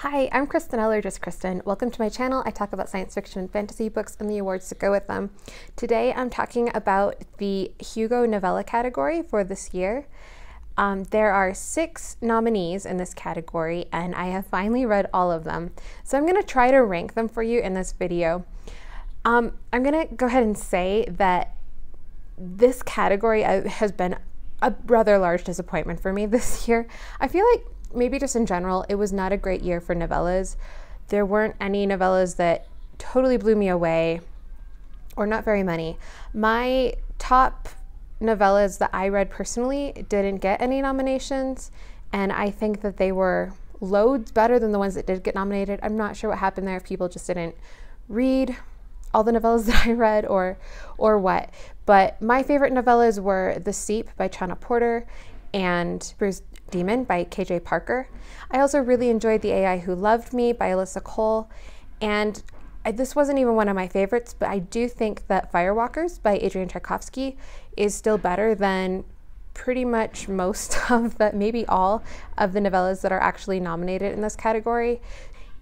Hi, I'm Kristenelle, just Kristen. Welcome to my channel. I talk about science fiction and fantasy books and the awards that go with them. Today I'm talking about the Hugo Novella category for this year. Um, there are six nominees in this category, and I have finally read all of them. So I'm going to try to rank them for you in this video. Um, I'm going to go ahead and say that this category uh, has been a rather large disappointment for me this year. I feel like maybe just in general, it was not a great year for novellas. There weren't any novellas that totally blew me away, or not very many. My top novellas that I read personally didn't get any nominations, and I think that they were loads better than the ones that did get nominated. I'm not sure what happened there if people just didn't read all the novellas that I read or or what. But my favorite novellas were The Seep by Chana Porter and Prosper's Demon by KJ Parker. I also really enjoyed The AI Who Loved Me by Alyssa Cole. And I, this wasn't even one of my favorites, but I do think that Firewalkers by Adrian Tchaikovsky is still better than pretty much most of the, maybe all of the novellas that are actually nominated in this category.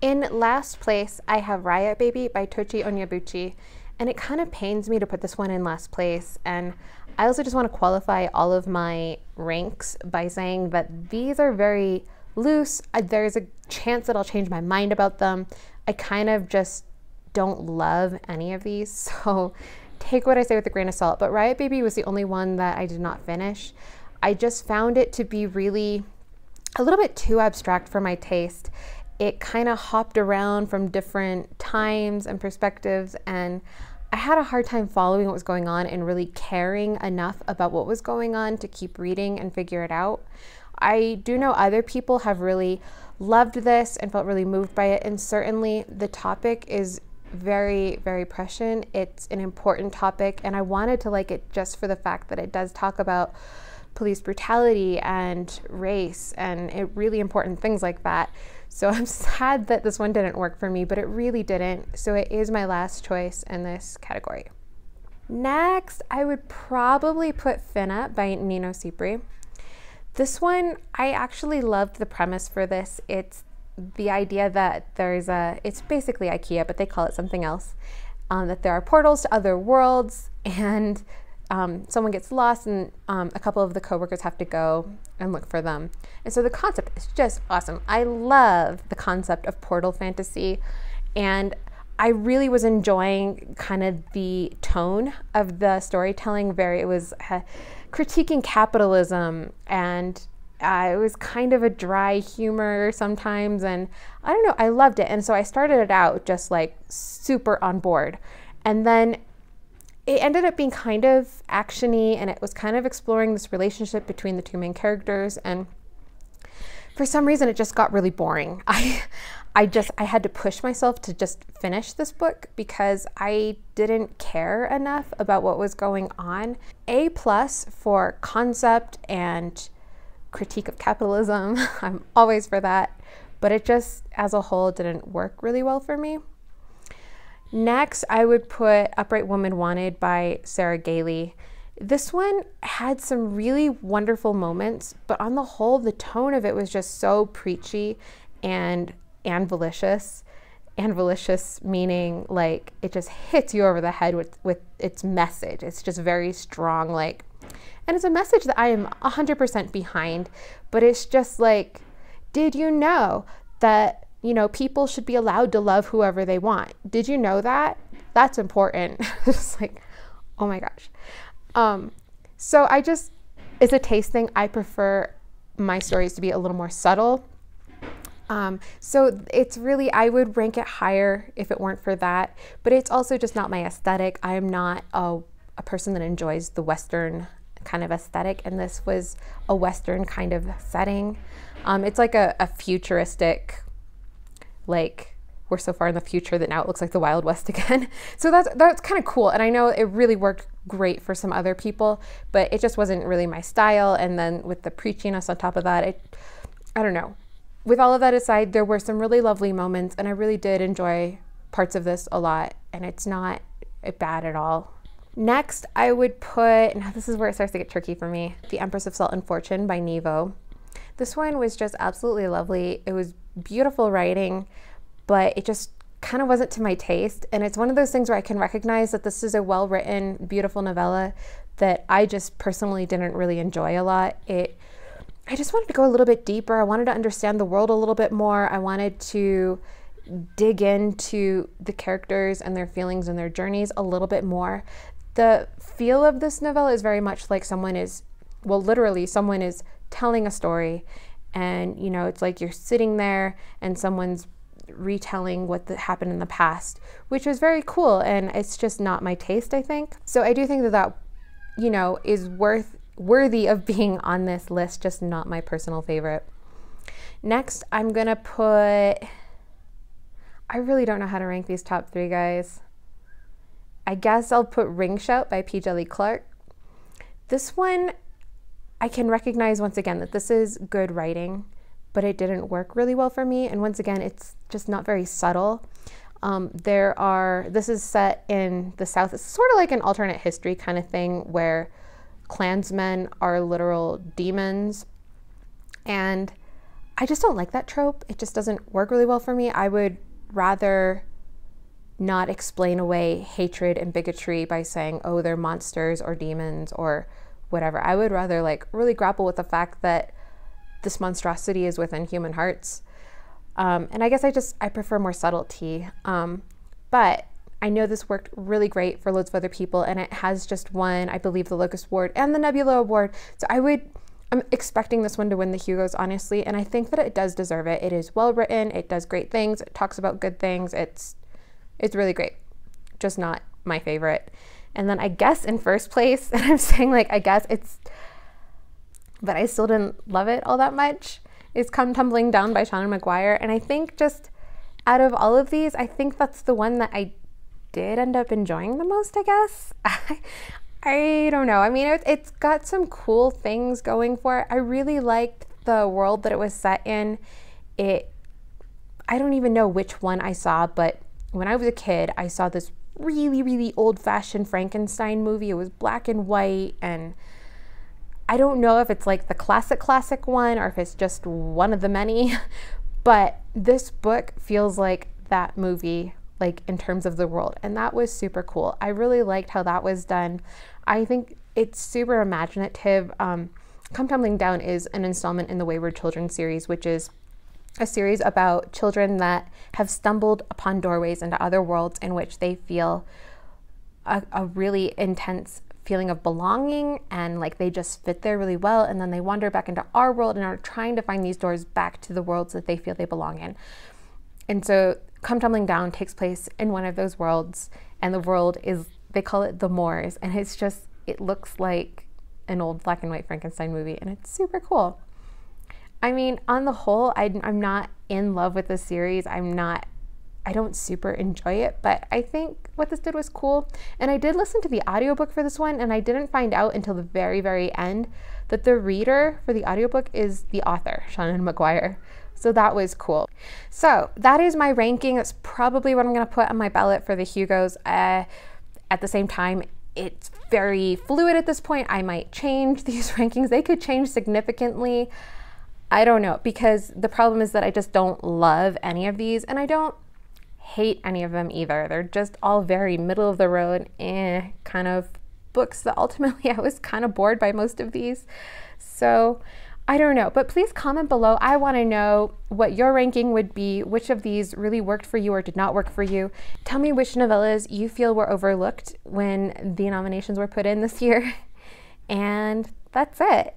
In last place, I have Riot Baby by Tochi Onyebuchi. And it kind of pains me to put this one in last place. And I also just want to qualify all of my ranks by saying that these are very loose. There's a chance that I'll change my mind about them. I kind of just don't love any of these. So take what I say with a grain of salt. But Riot Baby was the only one that I did not finish. I just found it to be really a little bit too abstract for my taste. It kind of hopped around from different times and perspectives and I had a hard time following what was going on and really caring enough about what was going on to keep reading and figure it out. I do know other people have really loved this and felt really moved by it, and certainly the topic is very, very prescient. It's an important topic, and I wanted to like it just for the fact that it does talk about police brutality and race and really important things like that. So I'm sad that this one didn't work for me, but it really didn't. So it is my last choice in this category. Next, I would probably put Finna by Nino Cipri. This one, I actually loved the premise for this. It's the idea that there's a, it's basically IKEA, but they call it something else, um, that there are portals to other worlds and um, someone gets lost and um, a couple of the coworkers have to go and look for them. And so the concept is just awesome. I love the concept of portal fantasy and I really was enjoying kind of the tone of the storytelling. Very, it was uh, critiquing capitalism and uh, it was kind of a dry humor sometimes. And I don't know, I loved it. And so I started it out just like super on board. And then it ended up being kind of actiony and it was kind of exploring this relationship between the two main characters and for some reason it just got really boring. I I just I had to push myself to just finish this book because I didn't care enough about what was going on. A plus for concept and critique of capitalism. I'm always for that, but it just as a whole didn't work really well for me. Next, I would put Upright Woman Wanted by Sarah Gailey. This one had some really wonderful moments, but on the whole, the tone of it was just so preachy and anvilicious. Anvilicious meaning like it just hits you over the head with, with its message. It's just very strong, like, and it's a message that I am 100% behind, but it's just like, did you know that you know, people should be allowed to love whoever they want. Did you know that? That's important. it's like, oh my gosh. Um, so I just, it's a taste thing. I prefer my stories to be a little more subtle. Um, so it's really, I would rank it higher if it weren't for that, but it's also just not my aesthetic. I am not a, a person that enjoys the Western kind of aesthetic, and this was a Western kind of setting. Um, it's like a, a futuristic like we're so far in the future that now it looks like the Wild West again. so that's that's kind of cool. And I know it really worked great for some other people, but it just wasn't really my style. And then with the preachiness on top of that, it I don't know. With all of that aside, there were some really lovely moments, and I really did enjoy parts of this a lot. And it's not eh, bad at all. Next, I would put, now this is where it starts to get tricky for me, The Empress of Salt and Fortune by Nghi Vo. This one was just absolutely lovely. It was beautiful writing, but it just kind of wasn't to my taste. And it's one of those things where I can recognize that this is a well written, beautiful novella that I just personally didn't really enjoy a lot. It I just wanted to go a little bit deeper. I wanted to understand the world a little bit more. I wanted to dig into the characters and their feelings and their journeys a little bit more. The feel of this novella is very much like someone is, well, literally, someone is telling a story. And, you know, it's like you're sitting there and someone's retelling what the, happened in the past, which was very cool. And it's just not my taste, I think. So I do think that that, you know, is worth worthy of being on this list, just not my personal favorite. Next, I'm gonna put I really don't know how to rank these top three guys. I guess I'll put Ring Shout by P. Djeli Clark. This one, I can recognize once again that this is good writing, but it didn't work really well for me. And once again, it's just not very subtle. Um, there are, this is set in the South. It's sort of like an alternate history kind of thing where Klansmen are literal demons. And I just don't like that trope. It just doesn't work really well for me. I would rather not explain away hatred and bigotry by saying, oh, they're monsters or demons or whatever. I would rather like really grapple with the fact that this monstrosity is within human hearts. Um, and I guess I just I prefer more subtlety. Um, but I know this worked really great for loads of other people, and it has just won, I believe, the Locus Award and the Nebula Award. So I would I'm expecting this one to win the Hugos, honestly, and I think that it does deserve it. It is well written, it does great things, it talks about good things. It's it's really great. Just not my favorite. And then I guess in first place, and I'm saying like I guess it's but I still didn't love it all that much, is Come Tumbling Down by Seanan McGuire. And I think just out of all of these, I think that's the one that I did end up enjoying the most, I guess. I don't know. I mean, it, it's got some cool things going for it. I really liked the world that it was set in. It, I don't even know which one I saw, but when I was a kid, I saw this really, really old fashioned Frankenstein movie. It was black and white, and I don't know if it's like the classic, classic one or if it's just one of the many, but this book feels like that movie like in terms of the world and that was super cool i really liked how that was done I think it's super imaginative. Um, Come Tumbling Down is an installment in the Wayward Children series, which is a series about children that have stumbled upon doorways into other worlds in which they feel a, a, really intense feeling of belonging and like they just fit there really well. And then they wander back into our world and are trying to find these doors back to the worlds that they feel they belong in. And so Come Tumbling Down takes place in one of those worlds, and the world is they call it the Moors, and it's just it looks like an old black and white Frankenstein movie, and it's super cool. I mean, on the whole, I, I'm not in love with the series. I'm not I don't super enjoy it, but I think what this did was cool. And I did listen to the audiobook for this one, and I didn't find out until the very, very end that the reader for the audiobook is the author, Seanan McGuire. So that was cool. So that is my ranking. That's probably what I'm going to put on my ballot for the Hugos. Uh, at the same time, it's very fluid at this point. I might change these rankings. They could change significantly. I don't know because the problem is that I just don't love any of these and I don't hate any of them either. They're just all very middle of the road eh, kind of books that ultimately I was kind of bored by most of these. So I don't know, but please comment below. I want to know what your ranking would be, which of these really worked for you or did not work for you. Tell me which novellas you feel were overlooked when the nominations were put in this year. And that's it.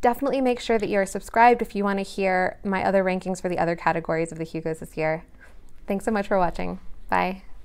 Definitely make sure that you're subscribed if you want to hear my other rankings for the other categories of the Hugos this year. Thanks so much for watching. Bye.